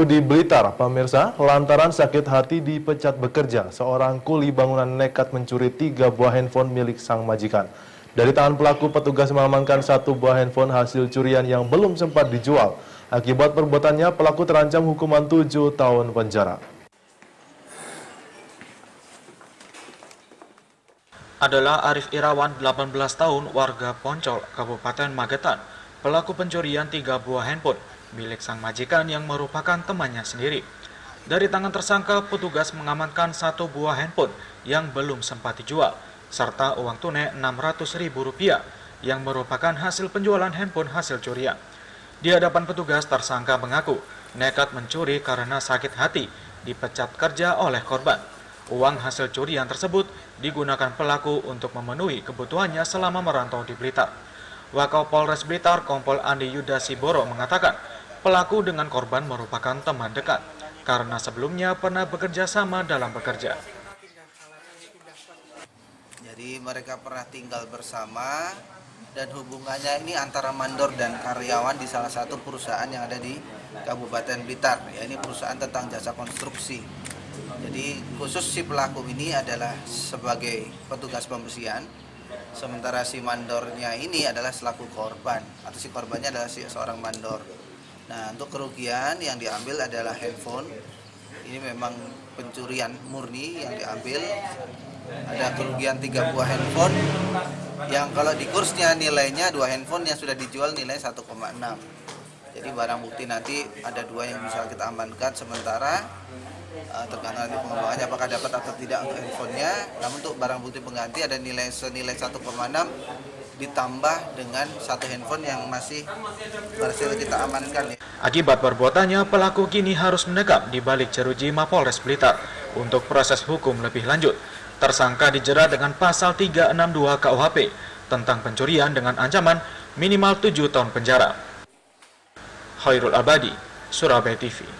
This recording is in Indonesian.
Di Blitar, pemirsa, lantaran sakit hati dipecat bekerja, seorang kuli bangunan nekat mencuri tiga buah handphone milik sang majikan. Dari tangan pelaku, petugas mengamankan satu buah handphone hasil curian yang belum sempat dijual. Akibat perbuatannya, pelaku terancam hukuman tujuh tahun penjara. adalah Arif Irawan, 18 tahun, warga Poncol, Kabupaten Magetan. Pelaku pencurian tiga buah handphone milik sang majikan yang merupakan temannya sendiri. Dari tangan tersangka, petugas mengamankan satu buah handphone yang belum sempat dijual, serta uang tunai Rp600.000 yang merupakan hasil penjualan handphone hasil curian. Di hadapan petugas, tersangka mengaku nekat mencuri karena sakit hati dipecat kerja oleh korban. Uang hasil curian tersebut digunakan pelaku untuk memenuhi kebutuhannya selama merantau di Blitar. Wakapolres Blitar Kompol Andi Yuda Siboro mengatakan Pelaku dengan korban merupakan teman dekat karena sebelumnya pernah bekerja sama dalam bekerja. Jadi mereka pernah tinggal bersama dan hubungannya ini antara mandor dan karyawan di salah satu perusahaan yang ada di Kabupaten Blitar. Ya, ini perusahaan tentang jasa konstruksi. Jadi khusus si pelaku ini adalah sebagai petugas pembersihan, sementara si mandornya ini adalah selaku korban atau si korbannya adalah si seorang mandor. Nah, untuk kerugian yang diambil adalah handphone. Ini memang pencurian murni yang diambil. Ada kerugian tiga buah handphone yang kalau di kursnya nilainya dua handphone yang sudah dijual nilai 1,6. Jadi barang bukti nanti ada dua yang bisa kita amankan sementara uh, tergantung nanti pengembangannya apakah dapat atau tidak handphonenya. Namun untuk barang bukti pengganti ada nilai senilai 1,6 ditambah dengan satu handphone yang masih berhasil kita amankan. Akibat perbuatannya, pelaku kini harus menekap di balik jeruji Mapolres Blitar untuk proses hukum lebih lanjut. Tersangka dijerat dengan pasal 362 KUHP tentang pencurian dengan ancaman minimal 7 tahun penjara. Khairul Abadi, Surabaya TV.